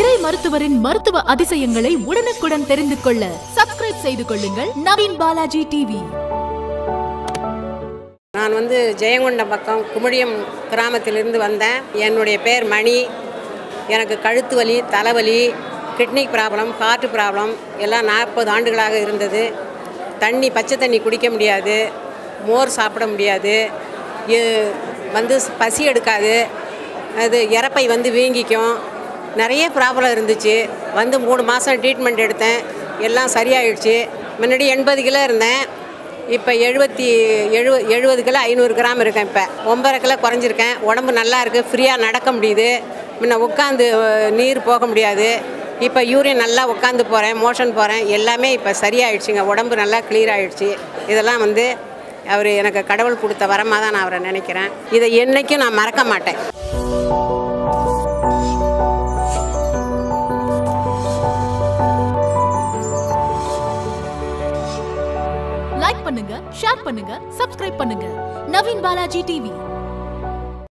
இறை மருத்துவரின் மருத்துவ அதிசயங்களை உடனுக்குடன் தெரிந்து கொள்ள சப்ஸ்கிரைப் செய்து கொள்ளுங்கள். நவீன் பாலாஜி டிவி. நான் வந்து ஜெயங்கொண்டம் பக்கம் குமிழியம் கிராமத்திலிருந்து வந்தேன். என்னுடைய பேர் மணி. எனக்கு கழுத்து வலி தலைவலி கிட்னி ப்ராப்ளம் ஹார்ட் ப்ராப்ளம் எல்லாம் நாற்பது ஆண்டுகளாக இருந்தது. தண்ணி பச்சை தண்ணி குடிக்க முடியாது. மோர் சாப்பிட முடியாது. வந்து பசி எடுக்காது. அது இறப்பை வந்து வீங்கிக்கும். நிறைய ப்ராப்ளம் இருந்துச்சு. வந்து மூணு மாதம் ட்ரீட்மெண்ட் எடுத்தேன். எல்லாம் சரியாயிடுச்சு. முன்னாடி எண்பது கிலோ இருந்தேன். இப்போ எழுபத்தி எழு எழுபது கிலோ ஐநூறு கிராம் இருக்கேன் இப்போ. ஒன்பரை கிலோ குறைஞ்சிருக்கேன். உடம்பு நல்லா இருக்குது ஃப்ரீயாக நடக்க முடியுது. முன்ன உட்காந்து நீர் போக முடியாது. இப்போ யூரின் நல்லா உட்காந்து போகிறேன் மோஷன் போகிறேன் எல்லாமே இப்போ சரியாயிடுச்சுங்க. உடம்பு நல்லா கிளியர் ஆகிடுச்சு இதெல்லாம் வந்து அவர் எனக்கு கடவுள் கொடுத்த வரமாக தான் நான் அவரை நினைக்கிறேன். இதை என்றைக்கும் நான் மறக்க மாட்டேன். லைக் பண்ணுங்க ஷேர் பண்ணுங்க சப்ஸ்கிரைப் பண்ணுங்க. நவீன் பாலாஜி டிவி